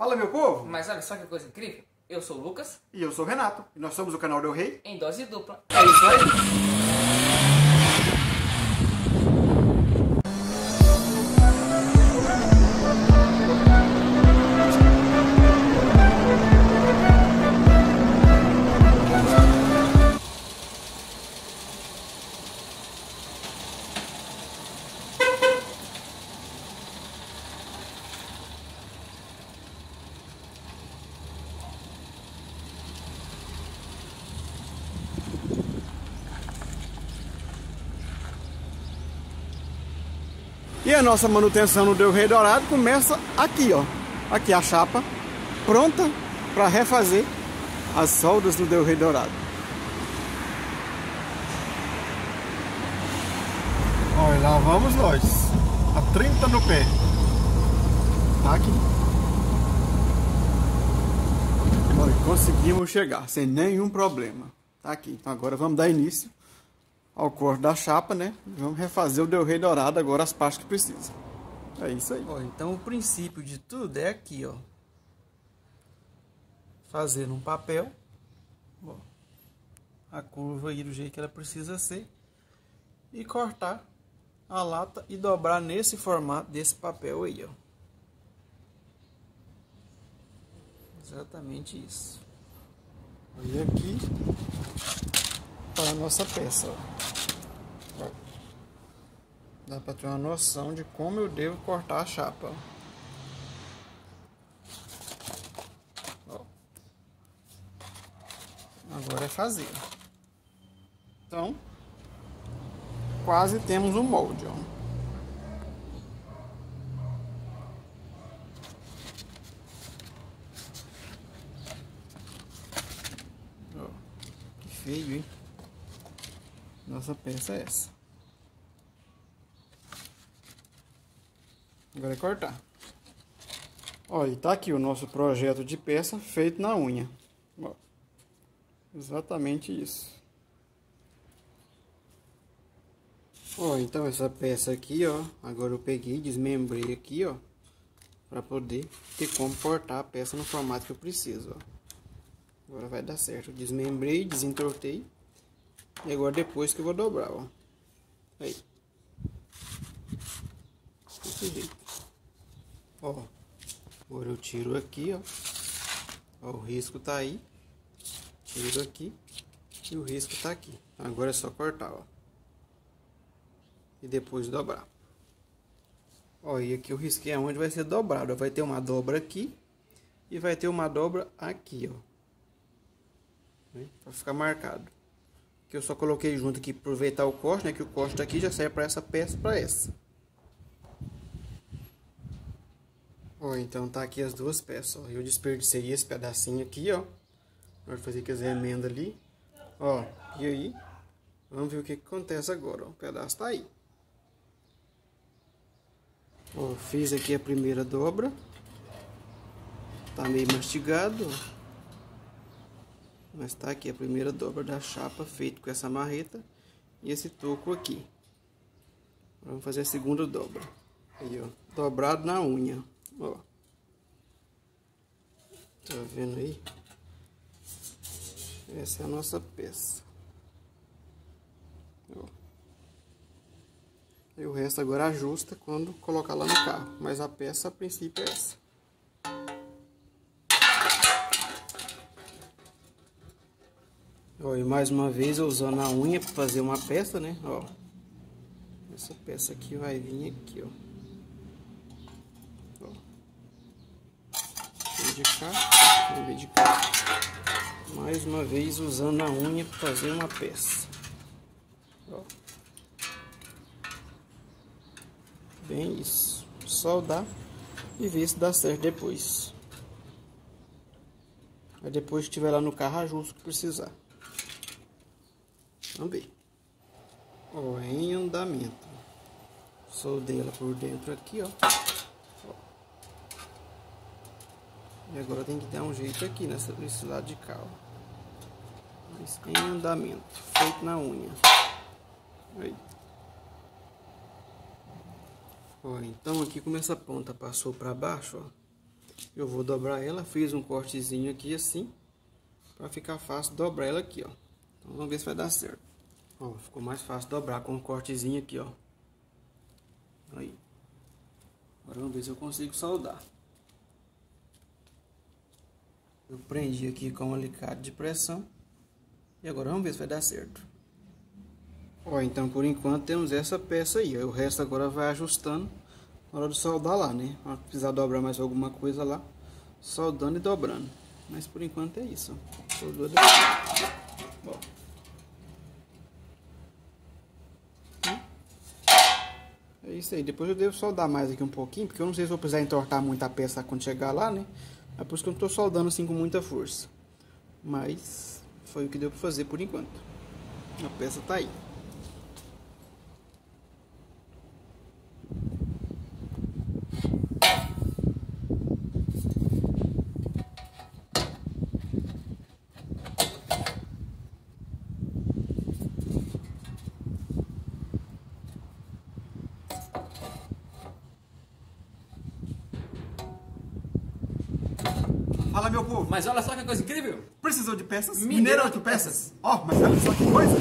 Fala, meu povo! Mas olha só que coisa incrível. Eu sou o Lucas, E eu sou o Renato, e nós somos o canal Del Rei. em dose dupla. É isso aí. E a nossa manutenção no Del Rei Dourado começa aqui, ó. Aqui a chapa, pronta para refazer as soldas do Del Rei Dourado. Olha, lá vamos nós. A 30 no pé. Tá aqui. Olha, conseguimos chegar sem nenhum problema. Tá aqui. Então agora vamos dar início ao corte da chapa, né? Vamos refazer o Del Rei Dourado agora as partes que precisam. É isso aí. Ó, então o princípio de tudo é aqui, ó. Fazer num papel, ó, a curva aí do jeito que ela precisa ser e cortar a lata e dobrar nesse formato desse papel aí, ó. Exatamente isso. E aqui a nossa peça. Dá para ter uma noção de como eu devo cortar a chapa. Agora é fazer. Então, quase temos um molde. Ó. Feio, hein? Nossa peça é essa. Agora é cortar. Olha, tá aqui o nosso projeto de peça feito na unha. Ó, exatamente isso. Ó, então essa peça aqui, ó, agora eu peguei, desmembrei aqui, ó, para poder ter como cortar a peça no formato que eu preciso, ó. Agora vai dar certo. Desmembrei, desentortei. E agora depois que eu vou dobrar, ó. Aí. Desse jeito. Ó. Agora eu tiro aqui, ó. ó. O risco tá aí. Tiro aqui. E o risco tá aqui. Agora é só cortar, ó. E depois dobrar. Ó, e aqui eu risquei aonde vai ser dobrado. Vai ter uma dobra aqui. E vai ter uma dobra aqui, ó para ficar marcado. Que eu só coloquei junto aqui para aproveitar o corte, né? Que o corte daqui já serve para essa peça para essa. Ó, então tá aqui as duas peças, ó. Eu desperdicei esse pedacinho aqui, ó. De fazer as emendas ali. Ó, e aí? Vamos ver o que, que acontece agora, ó. O pedaço tá aí. Ó, fiz aqui a primeira dobra. Tá meio mastigado, ó. Mas tá aqui a primeira dobra da chapa feito com essa marreta e esse toco aqui. Vamos fazer a segunda dobra. Aí, ó, dobrado na unha, ó. Tá vendo aí? Essa é a nossa peça. Ó. E o resto agora ajusta quando colocar lá no carro, mas a peça a princípio é essa. Ó, e mais uma vez eu usando a unha para fazer uma peça, né? Ó. Essa peça aqui vai vir aqui, ó. ó. Vem de cá, vem de cá. Mais uma vez usando a unha para fazer uma peça. Ó. Bem isso. Soldar e ver se dá certo depois. Aí depois que estiver lá no carro, ajusto o que precisar. Ver. Ó, em andamento. Soldei ela por dentro aqui, ó. E agora tem que dar um jeito aqui nessa, nesse lado de cá, ó. Mas em andamento. Feito na unha. Aí. Ó, então aqui como essa ponta passou para baixo, ó. Eu vou dobrar ela, fiz um cortezinho aqui assim, para ficar fácil dobrar ela aqui, ó. Então vamos ver se vai dar certo. Ó, ficou mais fácil dobrar com um cortezinho aqui, ó. Aí. Agora vamos ver se eu consigo soldar. Eu prendi aqui com um alicate de pressão. E agora vamos ver se vai dar certo. Ó, então por enquanto temos essa peça aí. Ó. O resto agora vai ajustando na hora de soldar lá, né? Precisar dobrar mais alguma coisa lá, soldando e dobrando. Mas por enquanto é isso. Soldou Bom. Isso aí. Depois eu devo soldar mais aqui um pouquinho, porque eu não sei se vou precisar entortar muito a peça quando chegar lá, né? É por isso que eu não estou soldando assim com muita força. Mas foi o que deu para fazer por enquanto. A peça está aí. Fala, meu povo. Mas olha só que coisa incrível. Precisou de peças? Mineirão de peças? Ó, mas olha só que coisa.